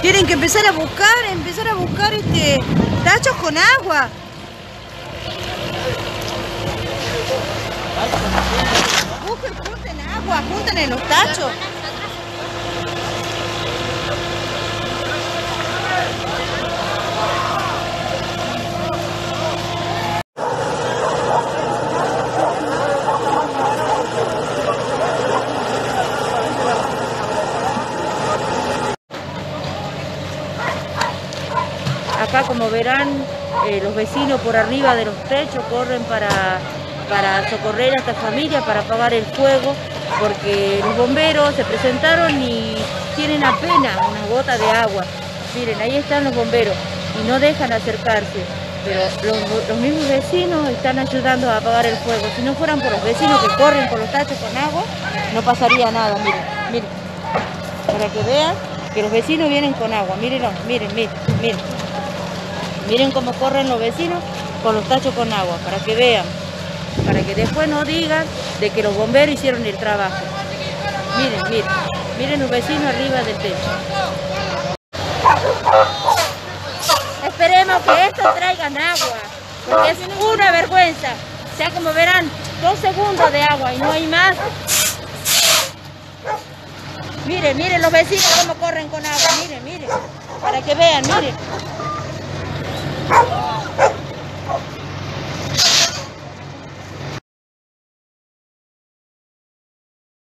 Tienen que empezar a buscar, empezar a buscar este tachos con agua. Busquen, junten agua, junten en los tachos. Acá como verán, eh, los vecinos por arriba de los techos corren para, para socorrer a esta familia, para apagar el fuego, porque los bomberos se presentaron y tienen apenas una gota de agua. Miren, ahí están los bomberos y no dejan acercarse. Pero los, los mismos vecinos están ayudando a apagar el fuego. Si no fueran por los vecinos que corren por los tachos con agua, no pasaría nada. Miren, miren. Para que vean que los vecinos vienen con agua. Mírenlo, miren, miren, miren. Miren cómo corren los vecinos con los tachos con agua, para que vean, para que después no digan de que los bomberos hicieron el trabajo. Miren, miren, miren los vecinos arriba del techo. Esperemos que estos traigan agua, porque es una vergüenza. O sea, como verán, dos segundos de agua y no hay más. Miren, miren los vecinos cómo corren con agua, miren, miren, para que vean, miren. Oh!